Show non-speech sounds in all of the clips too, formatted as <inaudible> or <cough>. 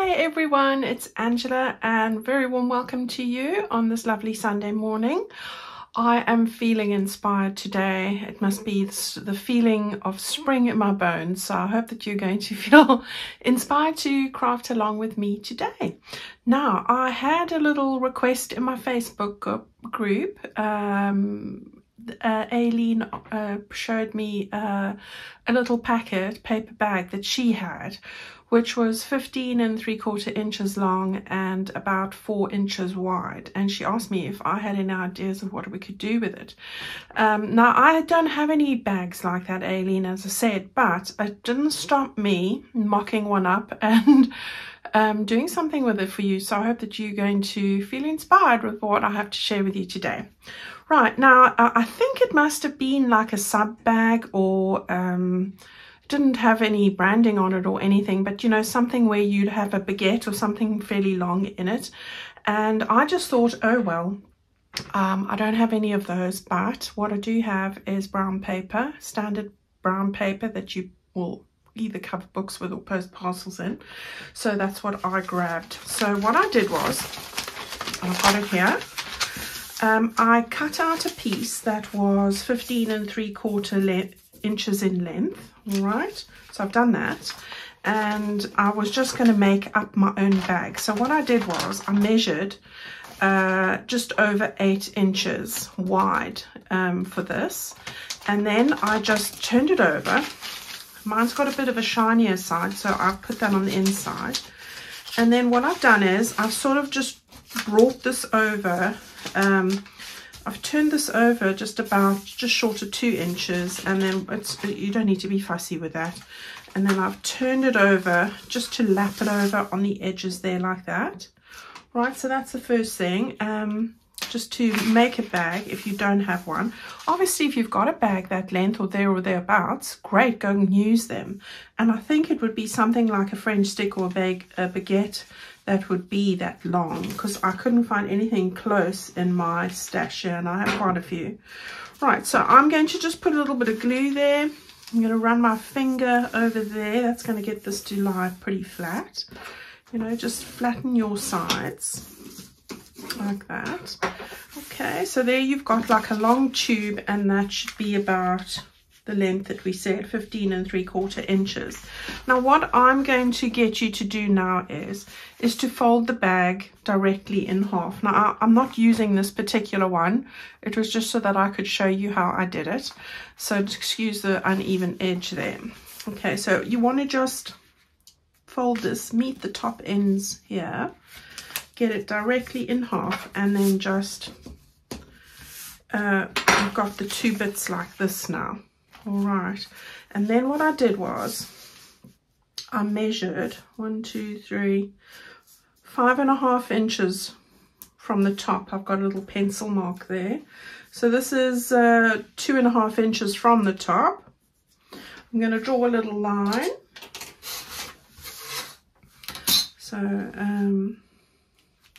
Sunday, everyone. It's Angela, and very warm welcome to you on this lovely Sunday morning. I am feeling inspired today. It must be the feeling of spring in my bones. So I hope that you're going to <laughs> feel inspired to craft along with me today. Now, I had a little request in my Facebook group. Um, uh, Aileen uh, showed me uh, a little packet, paper bag that she had which was 15 and 3 quarter inches long and about 4 inches wide. And she asked me if I had any ideas of what we could do with it. Um, now, I don't have any bags like that, Aileen, as I said, but it didn't stop me mocking one up <laughs> and um, doing something with it for you. So I hope that you're going to feel inspired with what I have to share with you today. Right, now, I think it must have been like a sub bag or... Um, didn't have any branding on it or anything, but you know, something where you'd have a baguette or something fairly long in it. And I just thought, oh well, um, I don't have any of those, but what I do have is brown paper, standard brown paper that you will either cover books with or post parcels in. So that's what I grabbed. So what I did was, I've got it here. Um, I cut out a piece that was 15 and 3 quarter inches in length all right so I've done that. And I was just going to make up my own bag. So what I did was I measured uh, just over eight inches wide um, for this. And then I just turned it over. Mine's got a bit of a shinier side so I've put that on the inside. And then what I've done is I've sort of just brought this over um, I've turned this over just about, just short of two inches, and then it's, you don't need to be fussy with that. And then I've turned it over just to lap it over on the edges there like that. Right, so that's the first thing. Um, just to make a bag if you don't have one. Obviously, if you've got a bag that length or there or thereabouts, great, go and use them. And I think it would be something like a French stick or a, bag, a baguette that would be that long because I couldn't find anything close in my stash here and I have quite a few. Right, so I'm going to just put a little bit of glue there. I'm going to run my finger over there. That's going to get this to lie pretty flat. You know, just flatten your sides like that. Okay, so there you've got like a long tube and that should be about the length that we said 15 and 3 quarter inches. Now what i'm going to get you to do now is is to fold the bag directly in half. Now I, am not using this particular one. It was just so that i could show you how i did it. So excuse the uneven edge there. Okay so you want to just fold this meet the top ends here get it directly in half and then just uh, I've got the two bits like this now all right. And then what I did was I measured one two three five and a half inches from the top. I've got a little pencil mark there. So this is uh, two and a half inches from the top. I'm going to draw a little line. So um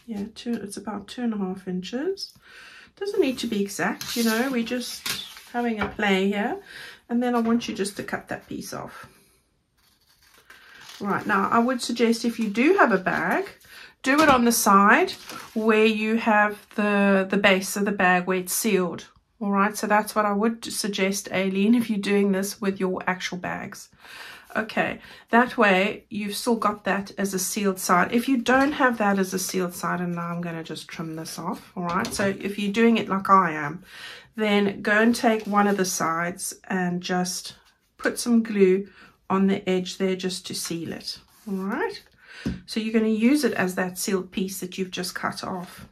yeah two it's about two and a half inches. Doesn't need to be exact you know we're just having a play here and then I want you just to cut that piece off. Right, now I would suggest if you do have a bag, do it on the side where you have the, the base of the bag where it's sealed. All right, so that's what I would suggest, Aileen, if you're doing this with your actual bags. Okay, that way you've still got that as a sealed side. If you don't have that as a sealed side, and now I'm going to just trim this off, all right? So if you're doing it like I am, then go and take one of the sides and just put some glue on the edge there just to seal it. All right so you're going to use it as that sealed piece that you've just cut off.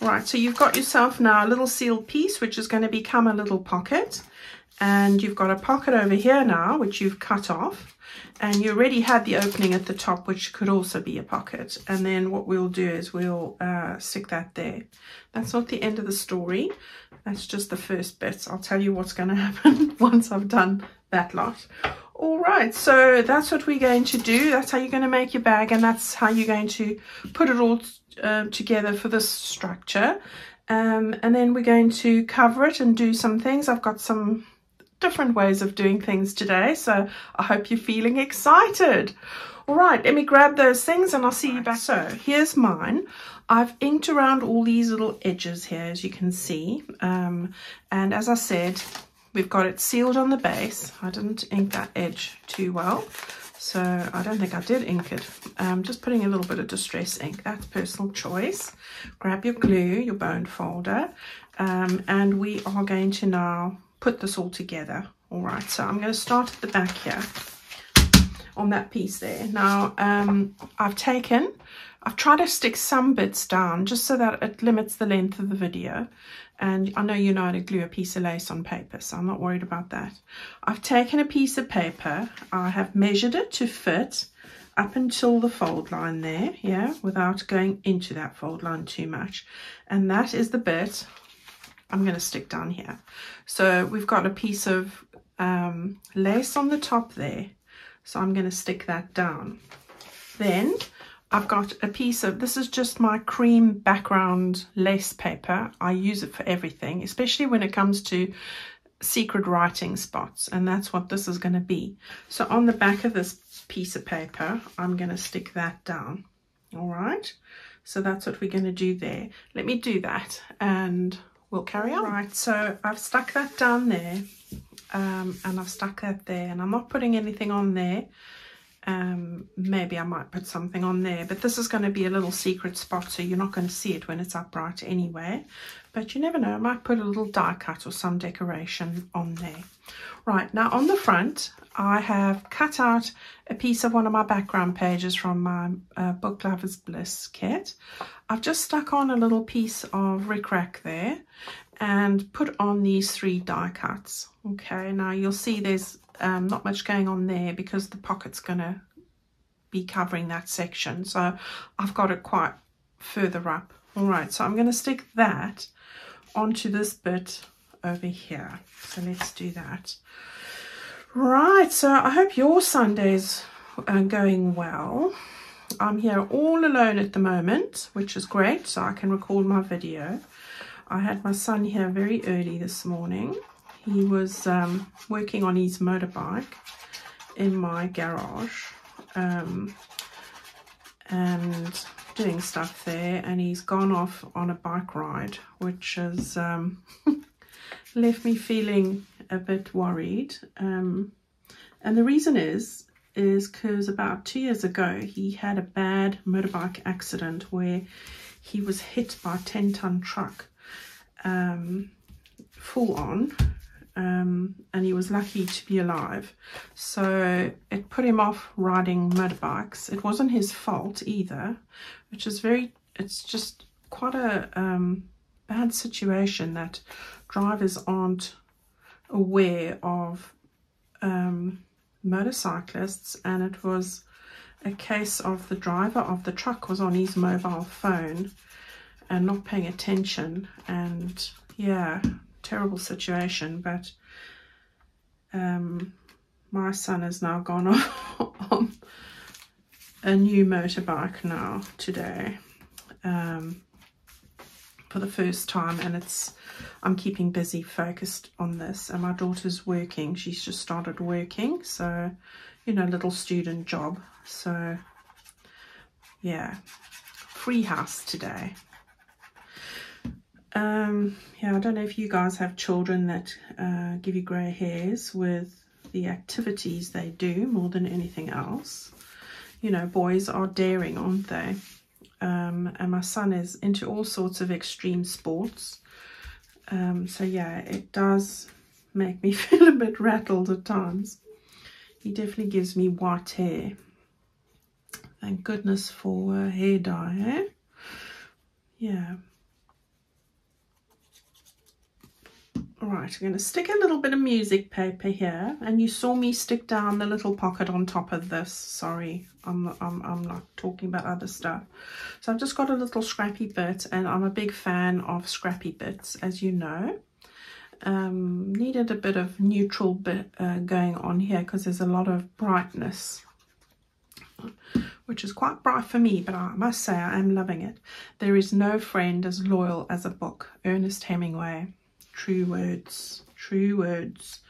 All right so you've got yourself now a little sealed piece which is going to become a little pocket. And you've got a pocket over here now which you've cut off and you already had the opening at the top which could also be a pocket. And then what we'll do is we'll uh, stick that there. That's not the end of the story. That's just the first bit I'll tell you what's going <laughs> to happen once I've done that lot. All right so that's what we're going to do. That's how you're going to make your bag and that's how you're going to put it all uh, together for this structure. Um, and then we're going to cover it and do some things. I've got some different ways of doing things today. So I hope you're feeling excited. All right, let me grab those things and I'll see you back. So here's mine. I've inked around all these little edges here, as you can see. Um, and as I said, we've got it sealed on the base. I didn't ink that edge too well. So I don't think I did ink it. Um, just putting a little bit of distress ink. That's personal choice. Grab your glue, your bone folder, um, and we are going to now put this all together. All right, so I'm going to start at the back here on that piece there. Now, um, I've taken, I've tried to stick some bits down just so that it limits the length of the video. And I know you know how to glue a piece of lace on paper, so I'm not worried about that. I've taken a piece of paper, I have measured it to fit up until the fold line there, yeah, without going into that fold line too much. And that is the bit I'm going to stick down here. So we've got a piece of um, lace on the top there. So I'm going to stick that down. Then I've got a piece of, this is just my cream background lace paper. I use it for everything, especially when it comes to secret writing spots. And that's what this is going to be. So on the back of this piece of paper, I'm going to stick that down. All right. So that's what we're going to do there. Let me do that and we'll carry on. Right, so I've stuck that down there um, and I've stuck that there and I'm not putting anything on there. Um, maybe I might put something on there, but this is going to be a little secret spot, so you're not going to see it when it's upright anyway. But you never know, I might put a little die cut or some decoration on there. Right, now on the front, I have cut out a piece of one of my background pages from my uh, Book Lovers Bliss kit. I've just stuck on a little piece of rickrack there and put on these three die cuts. Okay, now you'll see there's um, not much going on there because the pocket's going to be covering that section. So I've got it quite further up. All right, so I'm going to stick that onto this bit over here. So let's do that. Right, so I hope your Sunday's are going well. I'm here all alone at the moment, which is great, so I can record my video. I had my son here very early this morning. He was um, working on his motorbike in my garage um, and doing stuff there and he's gone off on a bike ride which has um, <laughs> left me feeling a bit worried um, and the reason is is because about two years ago he had a bad motorbike accident where he was hit by a 10 ton truck um, full on um, and he was lucky to be alive. So it put him off riding motorbikes. It wasn't his fault either, which is very, it's just quite a um, bad situation that drivers aren't aware of um, motorcyclists and it was a case of the driver of the truck was on his mobile phone and not paying attention and yeah terrible situation, but um, my son has now gone <laughs> on a new motorbike now today um, for the first time and it's I'm keeping busy focused on this and my daughter's working. She's just started working so you know little student job. So yeah free house today um, yeah, I don't know if you guys have children that uh, give you grey hairs with the activities they do more than anything else. You know, boys are daring, aren't they? Um, and my son is into all sorts of extreme sports. Um, so yeah, it does make me <laughs> feel a bit rattled at times. He definitely gives me white hair. Thank goodness for uh, hair dye, eh? Yeah. Right, I'm going to stick a little bit of music paper here. And you saw me stick down the little pocket on top of this. Sorry, I'm, I'm, I'm not talking about other stuff. So I've just got a little scrappy bit. And I'm a big fan of scrappy bits, as you know. Um, needed a bit of neutral bit uh, going on here because there's a lot of brightness which is quite bright for me, but I must say I am loving it. There is no friend as loyal as a book, Ernest Hemingway. True words, true words.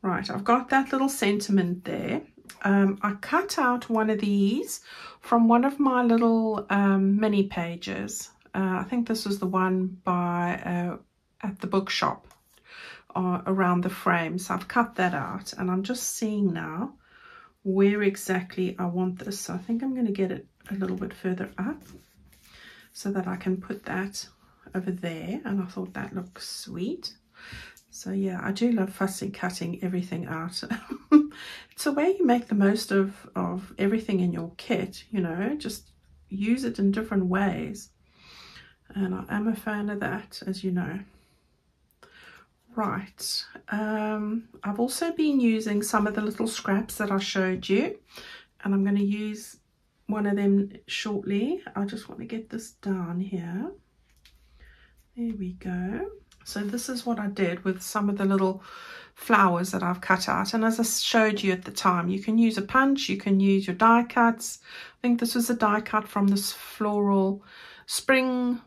Right, I've got that little sentiment there. Um, I cut out one of these from one of my little um, mini pages. Uh, I think this was the one by uh, at the bookshop uh, around the frame. So I've cut that out and I'm just seeing now where exactly I want this. So I think I'm going to get it a little bit further up so that I can put that over there. And I thought that looks sweet. So yeah, I do love fussy cutting everything out. <laughs> it's a way you make the most of, of everything in your kit, you know, just use it in different ways. And I am a fan of that, as you know. Right, um, I've also been using some of the little scraps that I showed you. And I'm going to use one of them shortly. I just want to get this down here. There we go. So this is what I did with some of the little flowers that I've cut out. And as I showed you at the time, you can use a punch, you can use your die cuts. I think this was a die cut from this floral spring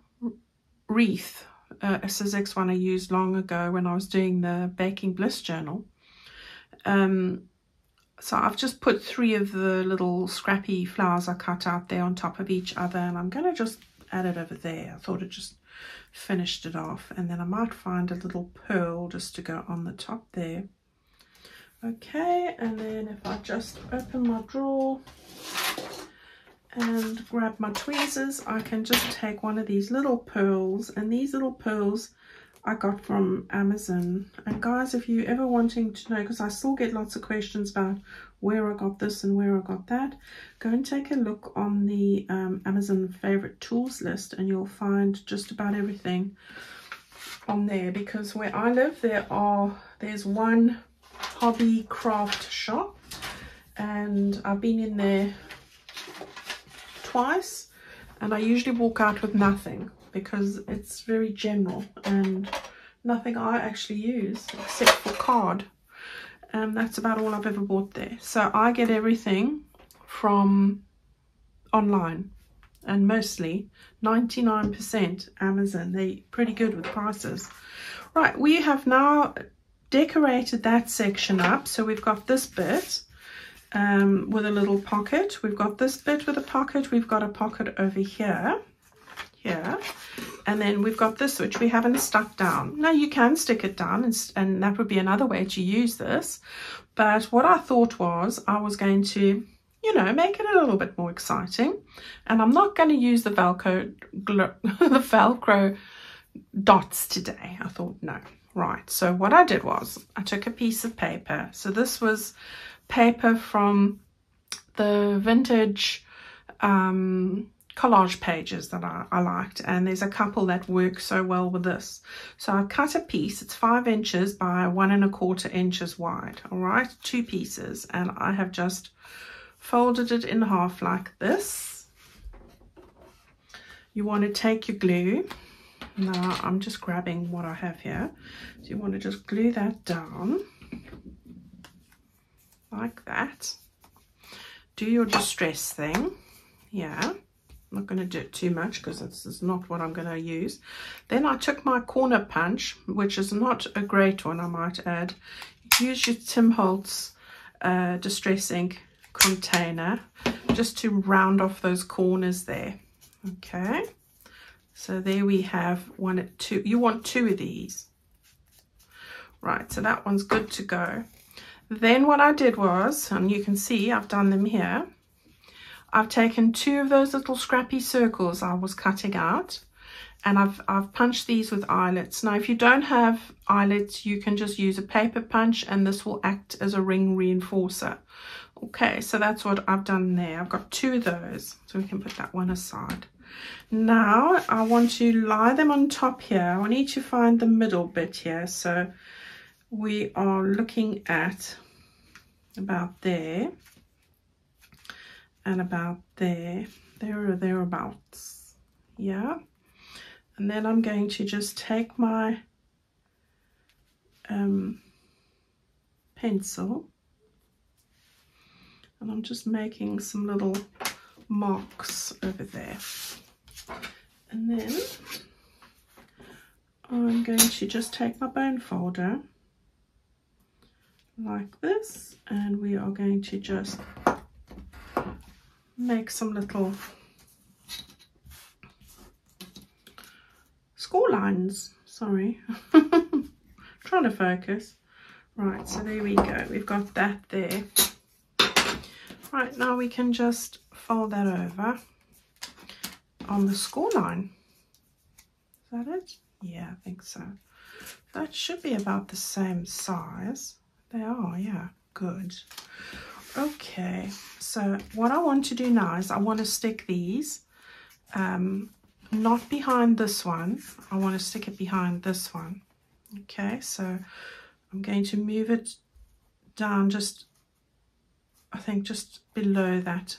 wreath, uh, a Sizzix one I used long ago when I was doing the Baking Bliss journal. Um, so I've just put three of the little scrappy flowers I cut out there on top of each other and I'm going to just add it over there. I thought it just finished it off and then I might find a little pearl just to go on the top there. Okay and then if I just open my drawer and grab my tweezers I can just take one of these little pearls and these little pearls I got from Amazon. And guys, if you ever wanting to know, because I still get lots of questions about where I got this and where I got that, go and take a look on the um, Amazon favorite tools list and you'll find just about everything on there because where I live there are there's one hobby craft shop and I've been in there twice and I usually walk out with nothing because it's very general and nothing I actually use except for card. Um, that's about all I've ever bought there. So I get everything from online and mostly 99% Amazon. They're pretty good with prices. Right, we have now decorated that section up. So we've got this bit um, with a little pocket. We've got this bit with a pocket. We've got a pocket over here here and then we've got this which we haven't stuck down. Now you can stick it down and, and that would be another way to use this. But what I thought was I was going to you know make it a little bit more exciting. And I'm not going to use the velcro <laughs> the velcro dots today. I thought no. Right. So what I did was I took a piece of paper. So this was paper from the vintage um, collage pages that I, I, liked and there's a couple that work so well with this. So I've cut a piece it's five inches by one and a quarter inches wide all right? Two pieces and I have just folded it in half like this. You want to take your glue now I'm just grabbing what I have here. So you want to just glue that down like that. Do your distress thing yeah I'm not going to do it too much because this is not what I'm going to use. Then I took my corner punch, which is not a great one, I might add. Use your Tim Holtz uh, Distress Ink container just to round off those corners there. Okay, so there we have one, two. You want two of these. Right, so that one's good to go. Then what I did was, and you can see I've done them here, I've taken two of those little scrappy circles I was cutting out and I've, I've punched these with eyelets. Now, if you don't have eyelets, you can just use a paper punch and this will act as a ring reinforcer. Okay, so that's what I've done there. I've got two of those, so we can put that one aside. Now, I want to lie them on top here. I need to find the middle bit here. So we are looking at about there and about there, there or thereabouts. Yeah. And then I'm going to just take my um, pencil and I'm just making some little marks over there. And then I'm going to just take my bone folder like this and we are going to just make some little score lines sorry. <laughs> Trying to focus. Right so there we go. We've got that there. Right now we can just fold that over on the score line. Is that it? Yeah i think so. That should be about the same size. They are yeah good okay so what i want to do now is i want to stick these um not behind this one. I want to stick it behind this one. Okay so i'm going to move it down just i think just below that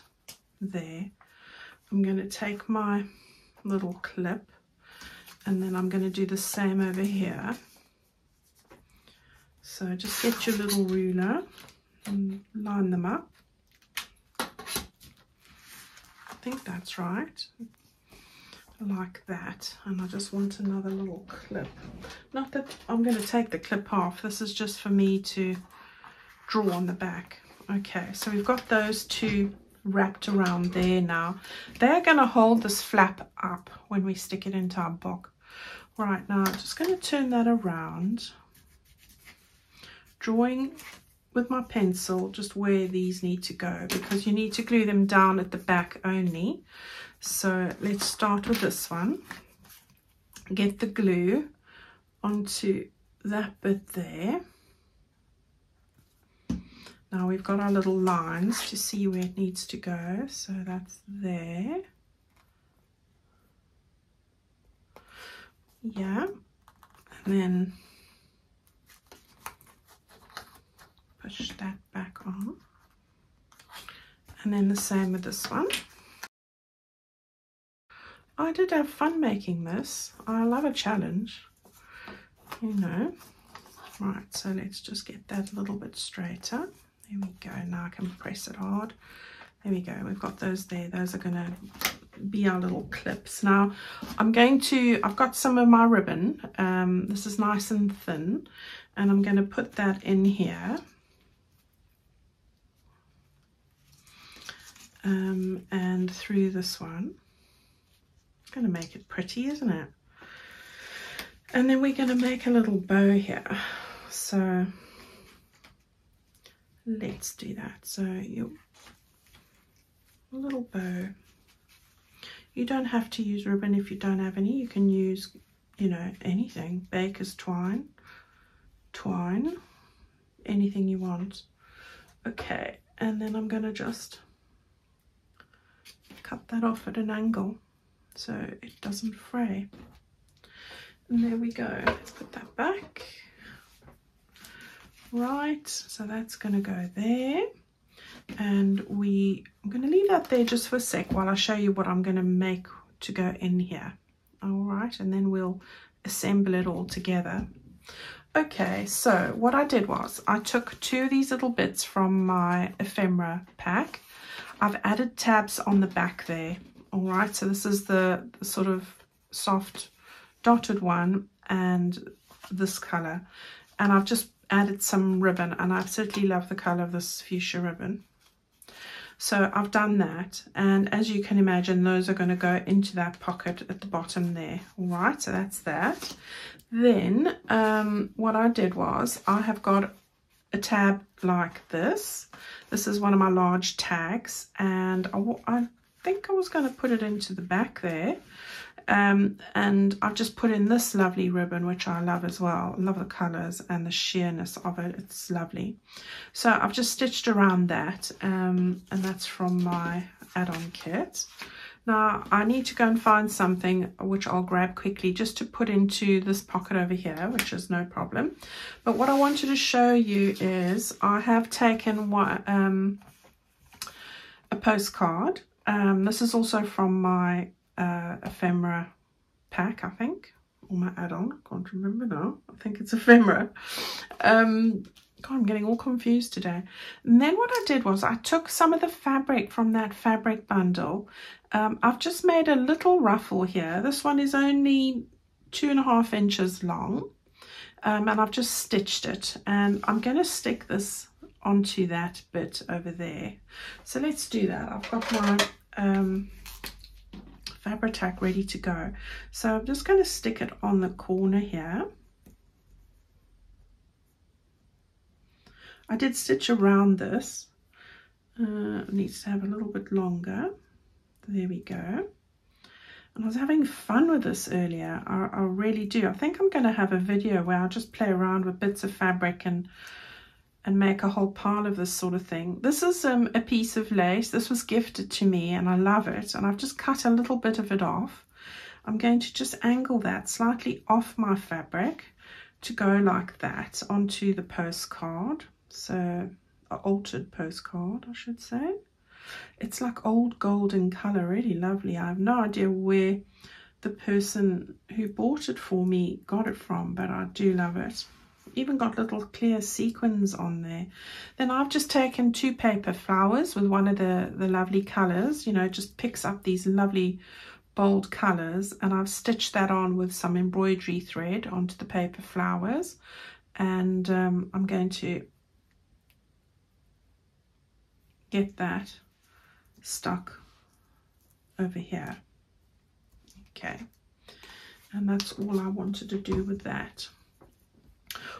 there. I'm going to take my little clip and then i'm going to do the same over here. So just get your little ruler and line them up. I think that's right. Like that. And I just want another little clip. Not that I'm going to take the clip off. This is just for me to draw on the back. Okay, so we've got those two wrapped around there now. They're going to hold this flap up when we stick it into our book. Right, now I'm just going to turn that around drawing with my pencil just where these need to go because you need to glue them down at the back only. So let's start with this one. Get the glue onto that bit there. Now we've got our little lines to see where it needs to go. So that's there. Yeah. And then push that back on. And then the same with this one. I did have fun making this. I love a challenge you know. Right so let's just get that a little bit straighter. There we go now I can press it hard. There we go we've got those there. Those are gonna be our little clips. Now I'm going to I've got some of my ribbon. Um, this is nice and thin and I'm going to put that in here um, and through this one. Going to make it pretty, isn't it? And then we're going to make a little bow here. So let's do that. So you a little bow. You don't have to use ribbon if you don't have any. You can use, you know, anything. Baker's twine, twine, anything you want. Okay, and then I'm going to just cut that off at an angle so it doesn't fray. And there we go. Let's put that back. Right, so that's going to go there. And we, I'm going to leave that there just for a sec while I show you what I'm going to make to go in here. All right, and then we'll assemble it all together. Okay, so what I did was I took two of these little bits from my ephemera pack I've added tabs on the back there. All right, so this is the, sort of soft dotted one and this color. And I've just added some ribbon and I absolutely love the color of this fuchsia ribbon. So I've done that and as you can imagine those are going to go into that pocket at the bottom there. All right, so that's that. Then um, what I did was I have got a tab like this. This is one of my large tags and I, I think I was going to put it into the back there. Um, and I've just put in this lovely ribbon, which I love as well. I love the colours and the sheerness of it. It's lovely. So I've just stitched around that um, and that's from my add-on kit. Now I need to go and find something which I'll grab quickly just to put into this pocket over here, which is no problem. But what I wanted to show you is I have taken one, um, a postcard. Um, this is also from my uh, ephemera pack, I think, or my add-on. I can't remember now. I think it's ephemera. Um, God, I'm getting all confused today. And then what I did was I took some of the fabric from that fabric bundle. Um, I've just made a little ruffle here. This one is only two and a half inches long. um, and I've just stitched it and I'm going to stick this onto that bit over there. So let's do that. I've got my um, Fabri-Tac ready to go. So I'm just going to stick it on the corner here. I did stitch around this. Uh, needs to have a little bit longer. There we go. And I was having fun with this earlier. I, I really do. I think I'm going to have a video where I'll just play around with bits of fabric and and make a whole pile of this sort of thing. This is um, a piece of lace. This was gifted to me and I love it. And I've just cut a little bit of it off. I'm going to just angle that slightly off my fabric to go like that onto the postcard. So, altered postcard, I should say. It's like old golden colour, really lovely. I have no idea where the person who bought it for me got it from, but I do love it. Even got little clear sequins on there. Then I've just taken two paper flowers with one of the, the lovely colours, you know, just picks up these lovely bold colours and I've stitched that on with some embroidery thread onto the paper flowers and um, I'm going to get that stuck over here. Okay, and that's all I wanted to do with that.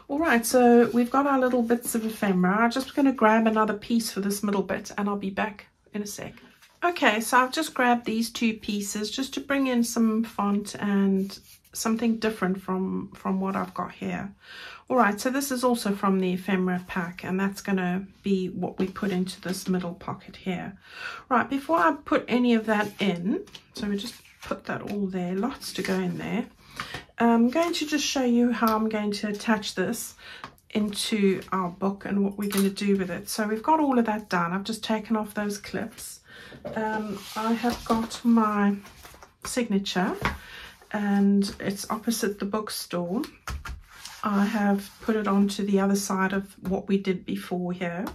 All right, so we've got our little bits of ephemera. I'm just going to grab another piece for this middle bit and I'll be back in a sec. Okay, so I've just grabbed these two pieces just to bring in some font and something different from, from what I've got here. All right, so this is also from the ephemera pack and that's going to be what we put into this middle pocket here. Right, before I put any of that in, so we just put that all there, lots to go in there. I'm going to just show you how I'm going to attach this into our book and what we're going to do with it. So we've got all of that done. I've just taken off those clips. Um, I have got my signature and it's opposite the bookstore. I have put it onto the other side of what we did before here,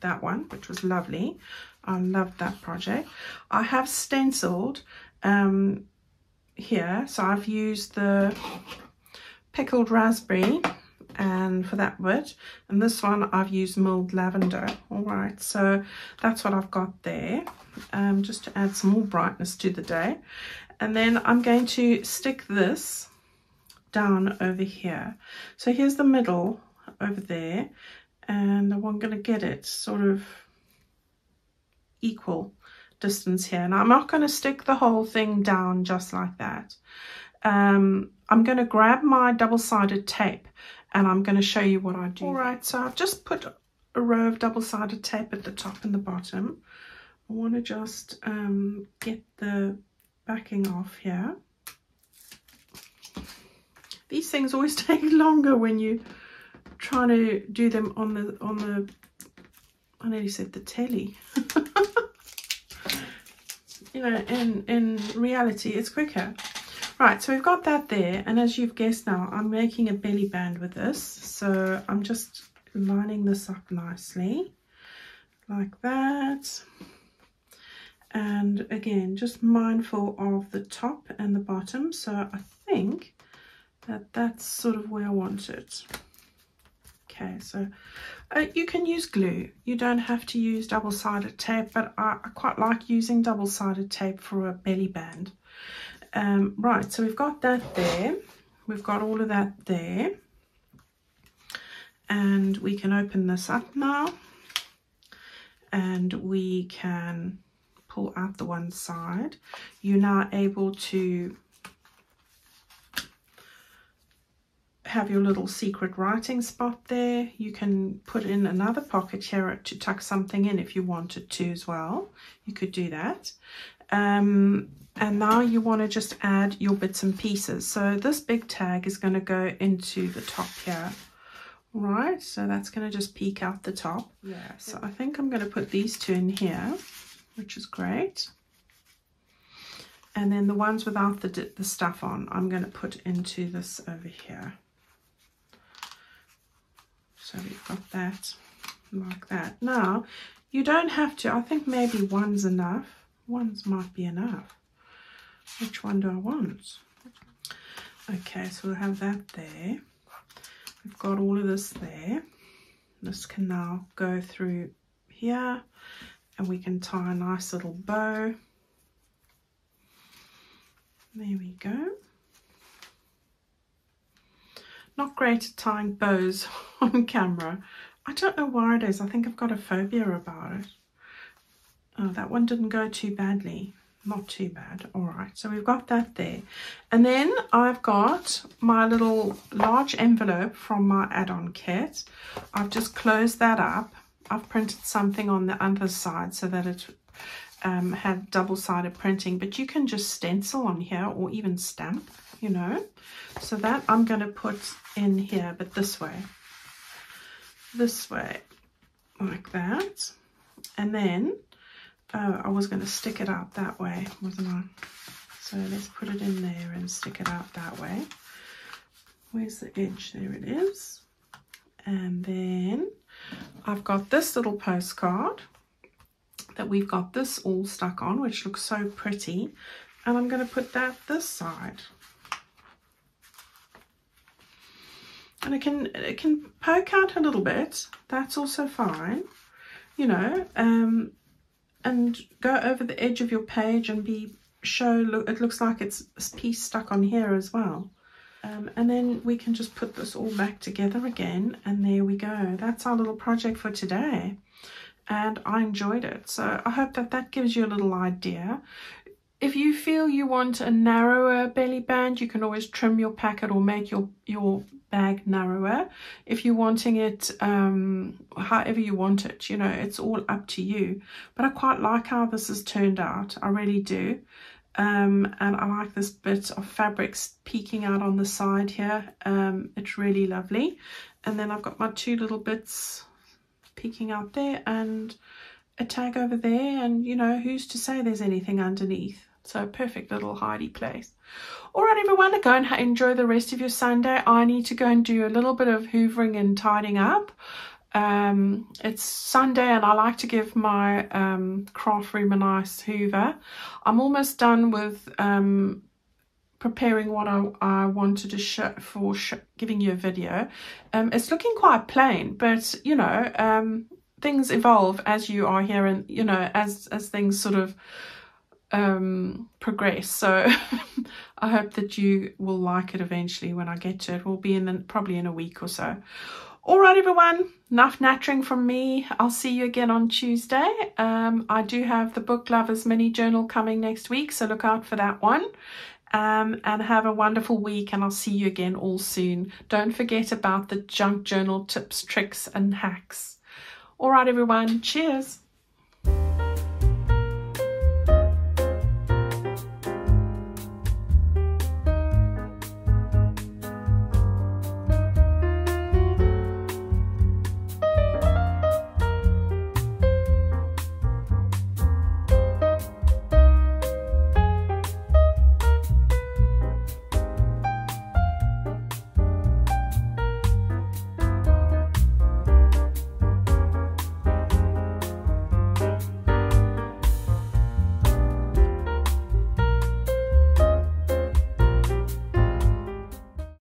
that one, which was lovely. I loved that project. I have stenciled um, here, so I've used the picked raspberry and for that bit and this one I've used milled lavender all right so that's what I've got there um, just to add some more brightness to the day and then I'm going to stick this down over here. So here's the middle over there and I'm going to get it sort of equal distance here. Now I'm not going to stick the whole thing down just like that. Um, I'm going to grab my double-sided tape and I'm going to show you what I do. All right, so I've just put a row of double-sided tape at the top and the bottom. I want to just um, get the backing off here. These things always <laughs> take longer when you trying to do them on the on the I nearly said the telly. <laughs> you know, in in reality it's quicker. Right, so we've got that there, and as you've guessed now, I'm making a belly band with this. So I'm just lining this up nicely, like that and again just mindful of the top and the bottom. So I think that that's sort of where I want it. Okay so uh, you can use glue. You don't have to use double-sided tape but I, I, quite like using double-sided tape for a belly band. Um, right so we've got that there. We've got all of that there. And we can open this up now. And we can pull out the one side, you're now able to have your little secret writing spot there. You can put in another pocket here to tuck something in if you wanted to as well. You could do that. Um, and now you want to just add your bits and pieces. So this big tag is going to go into the top here. Right, so that's going to just peek out the top. Yeah, so I think I'm going to put these two in here which is great. And then the ones without the, the stuff on, I'm going to put into this over here. So we've got that like that. Now, you don't have to, I think maybe one's enough. One's might be enough. Which one do I want? Okay, so we'll have that there. we've got all of this there. This can now go through here and we can tie a nice little bow. There we go. Not great at tying bows <laughs> on camera. I don't know why it is. I think I've got a phobia about it. Oh, that one didn't go too badly. Not too bad. All right, so we've got that there. And then I've got my little large envelope from my add-on kit. I've just closed that up. I've printed something on the other side so that it um, had double-sided printing, but you can just stencil on here or even stamp, you know. So that I'm going to put in here, but this way. This way, like that. And then uh, I was going to stick it out that way, wasn't I? So let's put it in there and stick it out that way. Where's the edge? There it is. And then I've got this little postcard that we've got this all stuck on, which looks so pretty. And I'm going to put that this side. And it can, it can poke out a little bit. That's also fine. You know, um, and go over the edge of your page and be show look it looks like it's a piece stuck on here as well um, and then we can just put this all back together again and there we go. That's our little project for today. And I enjoyed it. So I hope that that gives you a little idea. If you feel you want a narrower belly band you can always trim your packet or make your your bag narrower. If you're wanting it um, however you want it you know it's all up to you. But I quite like how this has turned out. I really do um, and I like this bit of fabrics peeking out on the side here um, it's really lovely and then I've got my two little bits peeking out there and a tag over there and you know who's to say there's anything underneath so perfect little hidey place. All right, everyone, go and enjoy the rest of your Sunday. I need to go and do a little bit of hoovering and tidying up. Um, it's Sunday and I like to give my um, craft room a nice hoover. I'm almost done with um, preparing what I, I wanted to show for sh giving you a video. Um, it's looking quite plain, but you know, um, things evolve as you are here and you know, as, as things sort of um, progress. So <laughs> I hope that you will like it eventually when I get to it. Will be in the, probably in a week or so. All right, everyone, enough nattering from me. I'll see you again on Tuesday. Um, I do have the Book Lovers mini journal coming next week, so look out for that one. Um, and have a wonderful week and I'll see you again all soon. Don't forget about the junk journal tips, tricks and hacks. All right, everyone. Cheers.